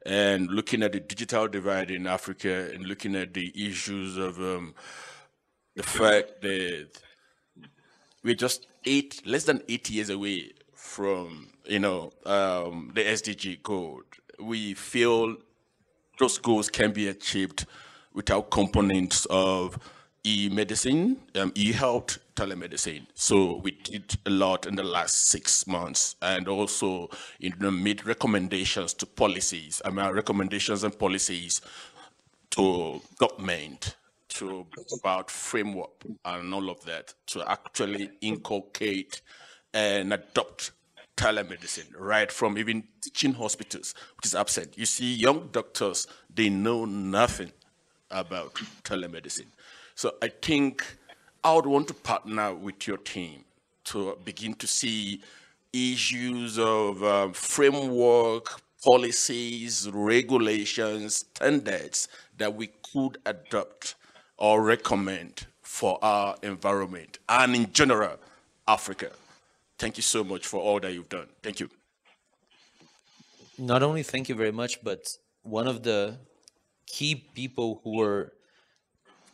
And looking at the digital divide in Africa and looking at the issues of um, the fact that we're just eight, less than eight years away from, you know, um, the SDG goal. We feel those goals can be achieved without components of e-medicine, um, e-health, telemedicine. So we did a lot in the last six months and also you know, made recommendations to policies, I mean, recommendations and policies to government to about framework and all of that to actually inculcate and adopt telemedicine right from even teaching hospitals, which is absent. You see, young doctors, they know nothing about telemedicine. So I think I would want to partner with your team to begin to see issues of um, framework, policies, regulations, standards that we could adopt or recommend for our environment and in general, Africa. Thank you so much for all that you've done. Thank you. Not only thank you very much, but one of the key people who were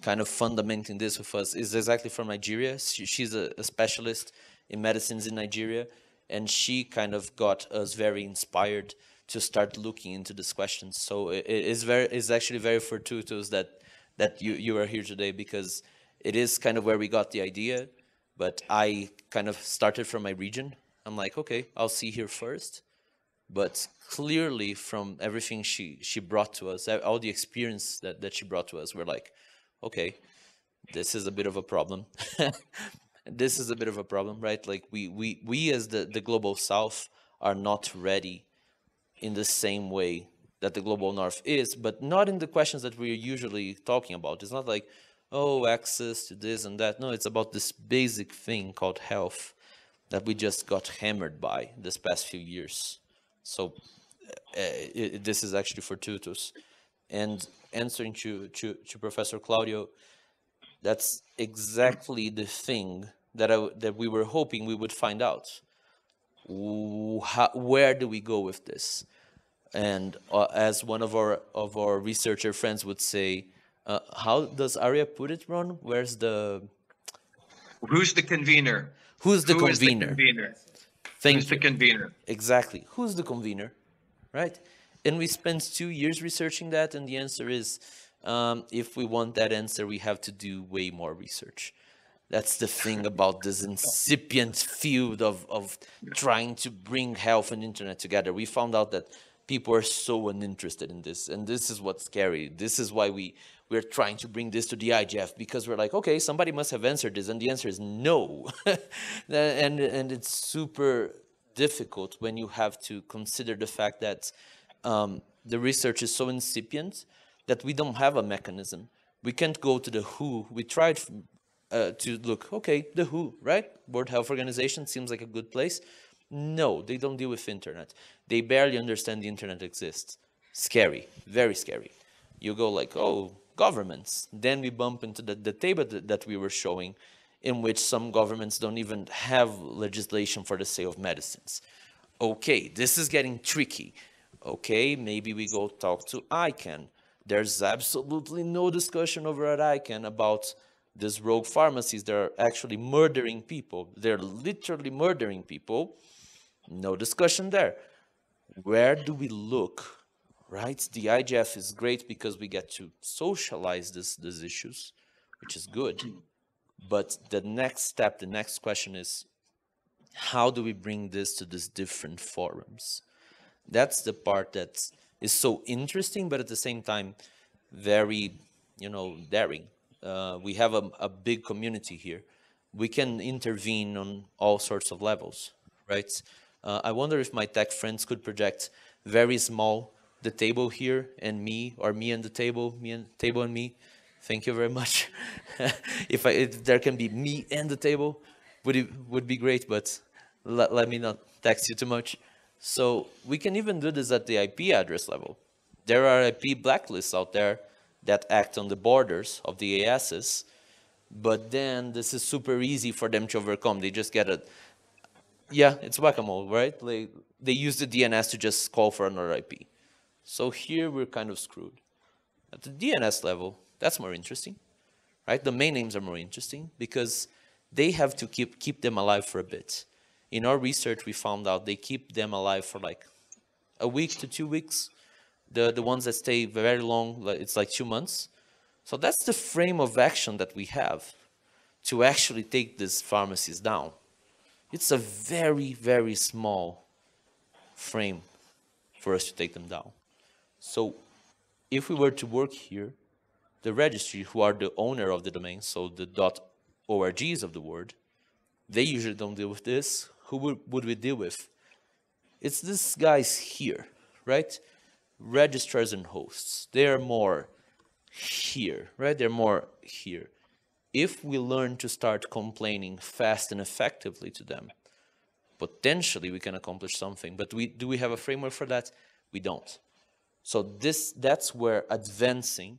kind of fundamenting this with us is exactly from Nigeria. She, she's a, a specialist in medicines in Nigeria, and she kind of got us very inspired to start looking into this question. So it is very, it's actually very fortuitous that that you you are here today because it is kind of where we got the idea. But I kind of started from my region. I'm like, okay, I'll see here first. But clearly, from everything she she brought to us, all the experience that that she brought to us, we're like, okay, this is a bit of a problem. this is a bit of a problem, right? Like we we we as the the global south are not ready in the same way that the global north is, but not in the questions that we're usually talking about. It's not like, oh, access to this and that. No, it's about this basic thing called health that we just got hammered by this past few years. So uh, it, this is actually fortuitous. And answering to, to, to Professor Claudio, that's exactly the thing that, I, that we were hoping we would find out. How, where do we go with this? And uh, as one of our of our researcher friends would say, uh, how does Aria put it, Ron? Where's the Who's the convener? Who's the Who convener? The convener? Thank Who's you. the convener? Exactly. Who's the convener? Right? And we spent two years researching that, and the answer is um, if we want that answer, we have to do way more research. That's the thing about this incipient field of, of trying to bring health and internet together. We found out that people are so uninterested in this, and this is what's scary. This is why we, we're trying to bring this to the IGF, because we're like, okay, somebody must have answered this, and the answer is no. and, and it's super difficult when you have to consider the fact that um, the research is so incipient that we don't have a mechanism. We can't go to the WHO. We tried uh, to look, okay, the WHO, right? World Health Organization seems like a good place. No, they don't deal with internet. They barely understand the internet exists. Scary, very scary. You go like, oh, governments. Then we bump into the, the table that, that we were showing in which some governments don't even have legislation for the sale of medicines. Okay, this is getting tricky okay, maybe we go talk to ICANN. There's absolutely no discussion over at ICANN about these rogue pharmacies that are actually murdering people. They're literally murdering people. No discussion there. Where do we look? Right? The IGF is great because we get to socialize this, these issues, which is good. But the next step, the next question is how do we bring this to these different forums? That's the part that is so interesting, but at the same time, very, you know, daring uh, we have a, a big community here. We can intervene on all sorts of levels, right? Uh, I wonder if my tech friends could project very small the table here and me, or me and the table, me and table and me. Thank you very much. if, I, if there can be me and the table, would it would be great, but let, let me not text you too much. So we can even do this at the IP address level. There are IP blacklists out there that act on the borders of the ASs, but then this is super easy for them to overcome. They just get a, yeah, it's whack-a-mole, right? Like, they use the DNS to just call for another IP. So here we're kind of screwed. At the DNS level, that's more interesting, right? Domain names are more interesting because they have to keep, keep them alive for a bit. In our research, we found out they keep them alive for like a week to two weeks the, the ones that stay very long, it's like two months. So that's the frame of action that we have to actually take these pharmacies down. It's a very, very small frame for us to take them down. So if we were to work here, the registry, who are the owner of the domain, so the .orgs of the world, they usually don't deal with this. Who would, would we deal with? It's these guys here, right? registrars and hosts. They are more here, right? They're more here. If we learn to start complaining fast and effectively to them, potentially we can accomplish something. But we, do we have a framework for that? We don't. So this that's where advancing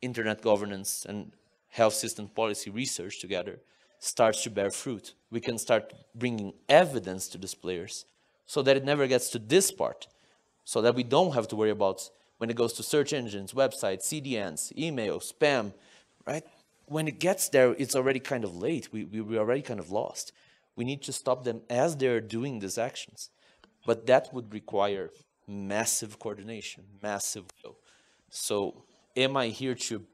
internet governance and health system policy research together starts to bear fruit. We can start bringing evidence to these players so that it never gets to this part so that we don't have to worry about when it goes to search engines, websites, CDNs, email, spam, right? When it gets there, it's already kind of late. We, we, we're already kind of lost. We need to stop them as they're doing these actions. But that would require massive coordination, massive will. So am I here to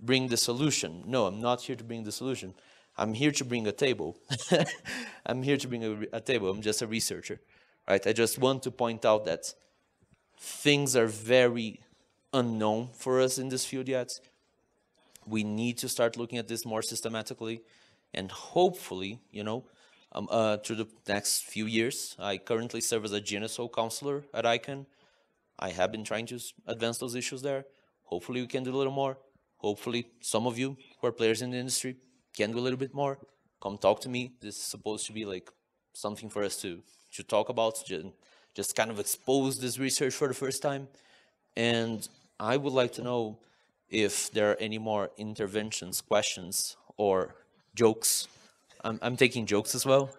bring the solution? No, I'm not here to bring the solution. I'm here to bring a table. I'm here to bring a, a table. I'm just a researcher, right? I just want to point out that things are very unknown for us in this field yet. We need to start looking at this more systematically and hopefully, you know, um, uh, through the next few years, I currently serve as a GNSO councilor at ICANN. I have been trying to advance those issues there. Hopefully we can do a little more. Hopefully some of you who are players in the industry can do a little bit more. Come talk to me. This is supposed to be like something for us to, to talk about, just kind of expose this research for the first time. And I would like to know if there are any more interventions, questions, or jokes. I'm, I'm taking jokes as well.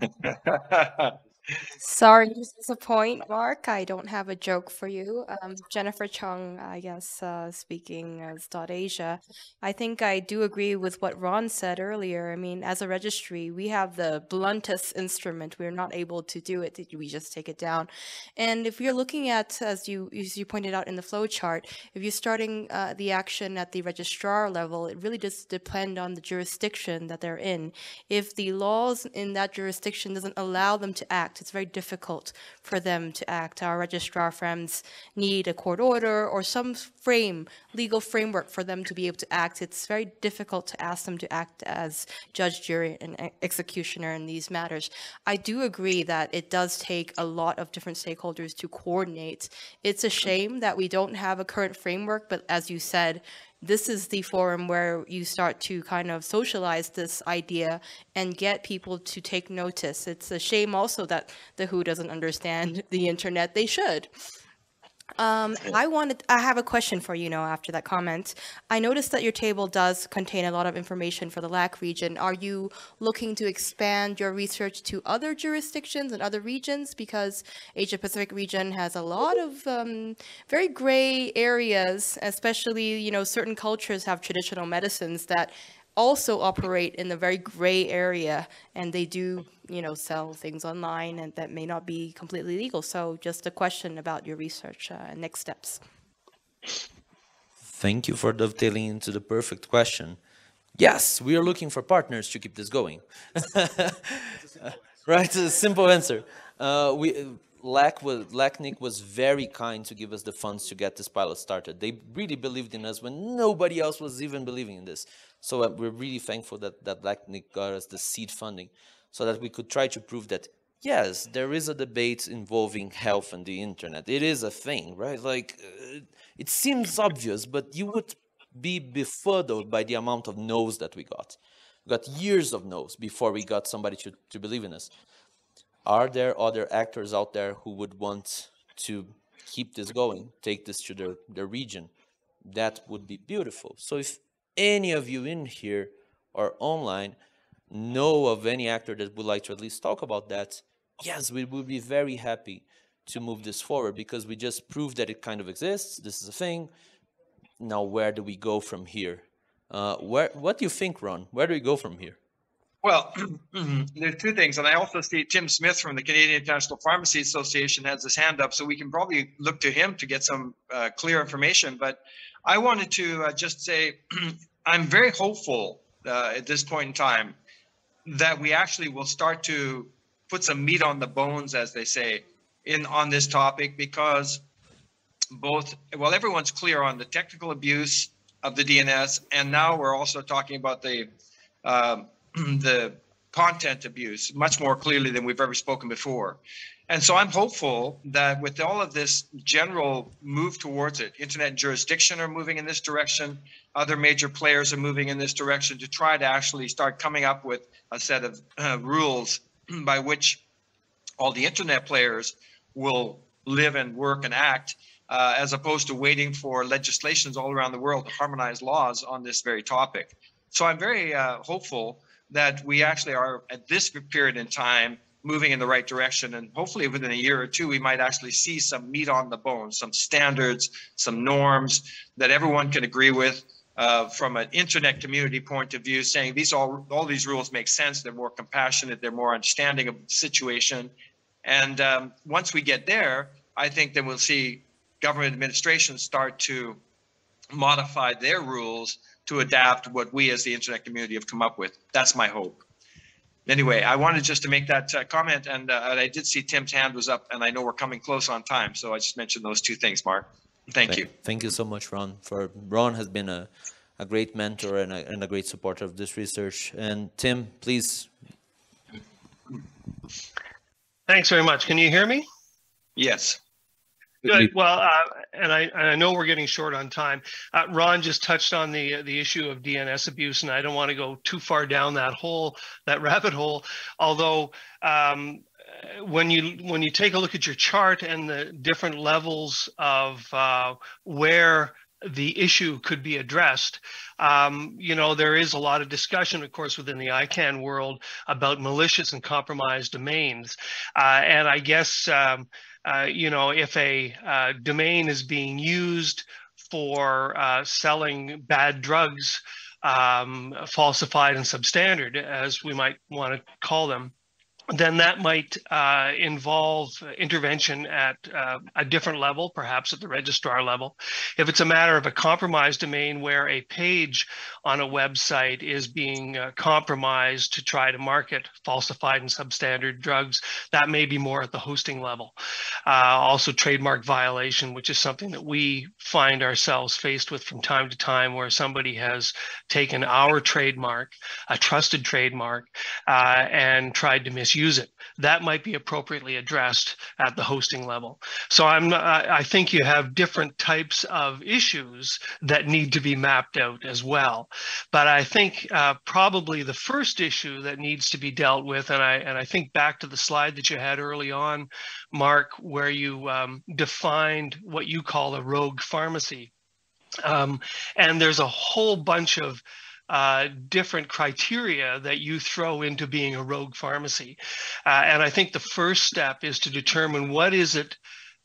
Sorry to disappoint, Mark. I don't have a joke for you. Um, Jennifer Chung, I guess, uh, speaking as Dot Asia. I think I do agree with what Ron said earlier. I mean, as a registry, we have the bluntest instrument. We're not able to do it. We just take it down. And if you're looking at, as you as you pointed out in the flow chart, if you're starting uh, the action at the registrar level, it really does depend on the jurisdiction that they're in. If the laws in that jurisdiction doesn't allow them to act, it's very difficult for them to act. Our registrar friends need a court order or some frame, legal framework for them to be able to act. It's very difficult to ask them to act as judge, jury, and executioner in these matters. I do agree that it does take a lot of different stakeholders to coordinate. It's a shame that we don't have a current framework, but as you said, this is the forum where you start to kind of socialize this idea and get people to take notice. It's a shame also that the WHO doesn't understand the internet. They should. Um, I wanted. I have a question for you now. After that comment, I noticed that your table does contain a lot of information for the LAC region. Are you looking to expand your research to other jurisdictions and other regions? Because Asia Pacific region has a lot of um, very gray areas, especially you know certain cultures have traditional medicines that also operate in the very gray area and they do you know sell things online and that may not be completely legal. So just a question about your research uh, next steps. Thank you for dovetailing into the perfect question. Yes we are looking for partners to keep this going. Right? A simple answer. Uh, we LAC was was very kind to give us the funds to get this pilot started. They really believed in us when nobody else was even believing in this. So uh, we're really thankful that, that LACNIC got us the seed funding so that we could try to prove that, yes, there is a debate involving health and the internet. It is a thing, right? Like, uh, it seems obvious, but you would be befuddled by the amount of no's that we got. We got years of no's before we got somebody to, to believe in us. Are there other actors out there who would want to keep this going, take this to their, their region? That would be beautiful. So if any of you in here or online know of any actor that would like to at least talk about that, yes, we would be very happy to move this forward because we just proved that it kind of exists. This is a thing. Now, where do we go from here? Uh, where, what do you think, Ron? Where do we go from here? Well, there's two things, and I also see Tim Smith from the Canadian International Pharmacy Association has his hand up, so we can probably look to him to get some uh, clear information. But I wanted to uh, just say I'm very hopeful uh, at this point in time that we actually will start to put some meat on the bones, as they say, in on this topic because both well everyone's clear on the technical abuse of the DNS, and now we're also talking about the um, the content abuse much more clearly than we've ever spoken before. And so I'm hopeful that with all of this general move towards it, internet jurisdiction are moving in this direction, other major players are moving in this direction to try to actually start coming up with a set of uh, rules by which all the internet players will live and work and act uh, as opposed to waiting for legislations all around the world to harmonize laws on this very topic. So I'm very uh, hopeful that we actually are at this period in time moving in the right direction. And hopefully within a year or two, we might actually see some meat on the bone, some standards, some norms that everyone can agree with. Uh, from an internet community point of view, saying these all all these rules make sense. They're more compassionate. They're more understanding of the situation. And um, once we get there, I think then we'll see government administrations start to modify their rules to adapt what we as the internet community have come up with. That's my hope anyway, I wanted just to make that uh, comment, and, uh, I did see Tim's hand was up, and I know we're coming close on time, so I just mentioned those two things, Mark. Thank, you. Thank you so much, Ron. For Ron has been a, a great mentor and a, and a great supporter of this research. And Tim, please. Thanks very much. Can you hear me? Yes. Good. Well, uh, and I, I know we're getting short on time. Uh, Ron just touched on the the issue of DNS abuse, and I don't want to go too far down that hole, that rabbit hole. Although, um, when you when you take a look at your chart and the different levels of uh, where the issue could be addressed. Um, you know, there is a lot of discussion, of course, within the ICANN world about malicious and compromised domains. Uh, and I guess um, uh, you know, if a uh, domain is being used for uh, selling bad drugs, um, falsified and substandard, as we might want to call them, then that might uh, involve intervention at uh, a different level, perhaps at the registrar level. If it's a matter of a compromised domain where a page on a website is being uh, compromised to try to market falsified and substandard drugs, that may be more at the hosting level. Uh, also, trademark violation, which is something that we find ourselves faced with from time to time, where somebody has taken our trademark, a trusted trademark, uh, and tried to misuse misuse it. That might be appropriately addressed at the hosting level. So I'm I think you have different types of issues that need to be mapped out as well. But I think uh, probably the first issue that needs to be dealt with, and I and I think back to the slide that you had early on, Mark, where you um, defined what you call a rogue pharmacy. Um, and there's a whole bunch of uh, different criteria that you throw into being a rogue pharmacy. Uh, and I think the first step is to determine what is it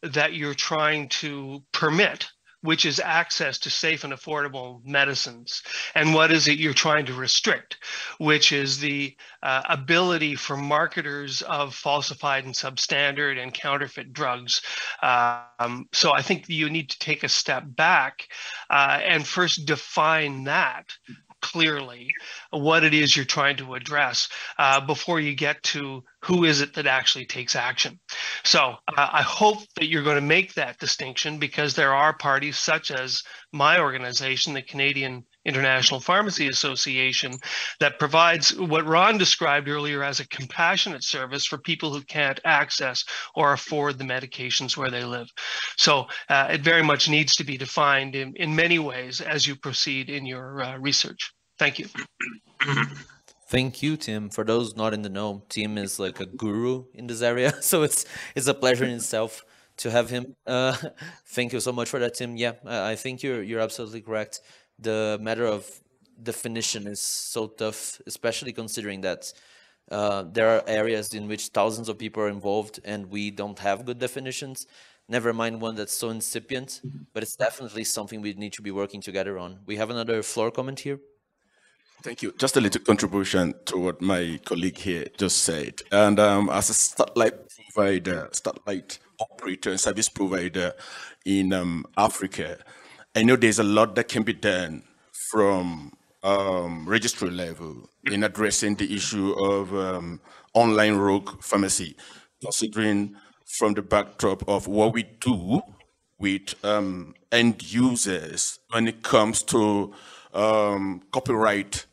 that you're trying to permit which is access to safe and affordable medicines. And what is it you're trying to restrict, which is the uh, ability for marketers of falsified and substandard and counterfeit drugs. Um, so I think you need to take a step back uh, and first define that clearly what it is you're trying to address uh, before you get to who is it that actually takes action. So uh, I hope that you're going to make that distinction because there are parties such as my organization, the Canadian International Pharmacy Association, that provides what Ron described earlier as a compassionate service for people who can't access or afford the medications where they live. So uh, it very much needs to be defined in, in many ways as you proceed in your uh, research. Thank you. Thank you, Tim. For those not in the know, Tim is like a guru in this area, so it's it's a pleasure in itself to have him. Uh, thank you so much for that, Tim. Yeah, I think you're you're absolutely correct. The matter of definition is so tough, especially considering that uh, there are areas in which thousands of people are involved and we don't have good definitions. Never mind one that's so incipient, but it's definitely something we need to be working together on. We have another floor comment here. Thank you. Just a little contribution to what my colleague here just said. And um, as a satellite provider, satellite operator and service provider in um, Africa, I know there's a lot that can be done from um, registry level in addressing the issue of um, online rogue pharmacy, considering from the backdrop of what we do with um, end users when it comes to um, copyright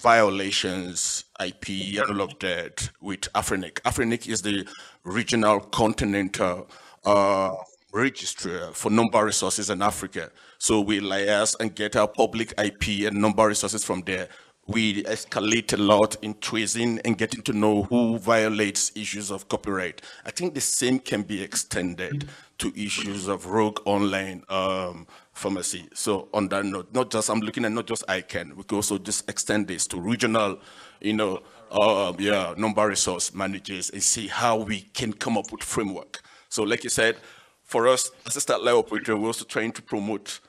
violations, IP, and all of that with Afrinic. Afrinic is the regional continental uh, registrar for number resources in Africa. So we liaise and get our public IP and number resources from there. We escalate a lot in tracing and getting to know who violates issues of copyright. I think the same can be extended to issues of rogue online um, pharmacy. So on that note, not just I'm looking at not just ICANN, we can also just extend this to regional, you know, uh, yeah, number resource managers and see how we can come up with framework. So like you said, for us as a satellite operator, we're also trying to promote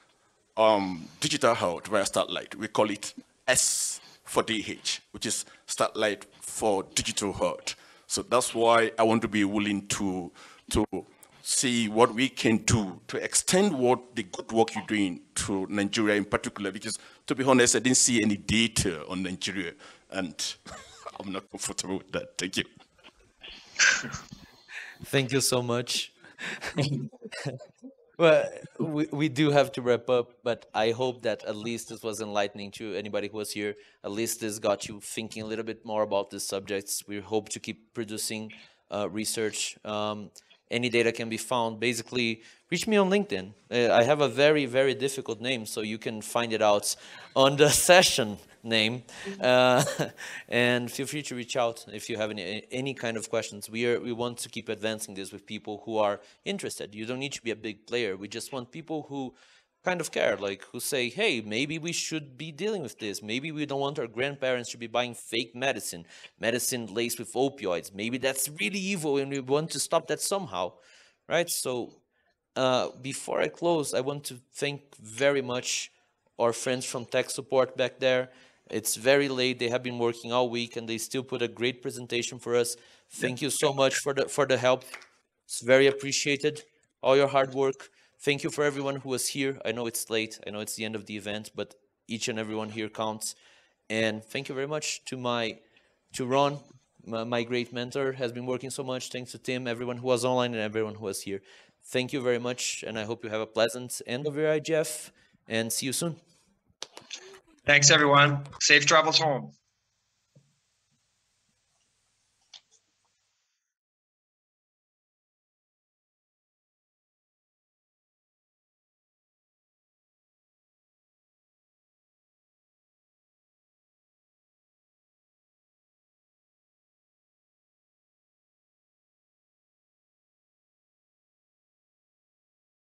um, digital health via satellite. We call it S for DH, which is satellite for digital health. So that's why I want to be willing to to see what we can do to extend what the good work you're doing to Nigeria in particular, because to be honest, I didn't see any data on Nigeria, and I'm not comfortable with that. Thank you. Thank you so much. well, we, we do have to wrap up, but I hope that at least this was enlightening to anybody who was here. At least this got you thinking a little bit more about these subjects. We hope to keep producing uh, research. Um, any data can be found. Basically, reach me on LinkedIn. Uh, I have a very, very difficult name, so you can find it out on the session name. Uh, and feel free to reach out if you have any, any kind of questions. We, are, we want to keep advancing this with people who are interested. You don't need to be a big player. We just want people who kind of care, like who say, hey, maybe we should be dealing with this. Maybe we don't want our grandparents to be buying fake medicine, medicine laced with opioids. Maybe that's really evil and we want to stop that somehow, right? So uh, before I close, I want to thank very much our friends from tech support back there. It's very late. They have been working all week and they still put a great presentation for us. Thank you so much for the for the help. It's very appreciated. All your hard work. Thank you for everyone who was here. I know it's late. I know it's the end of the event, but each and everyone here counts. And thank you very much to my to Ron, my, my great mentor, has been working so much. Thanks to Tim, everyone who was online, and everyone who was here. Thank you very much, and I hope you have a pleasant end of your IGF, and see you soon. Thanks, everyone. Safe travels home.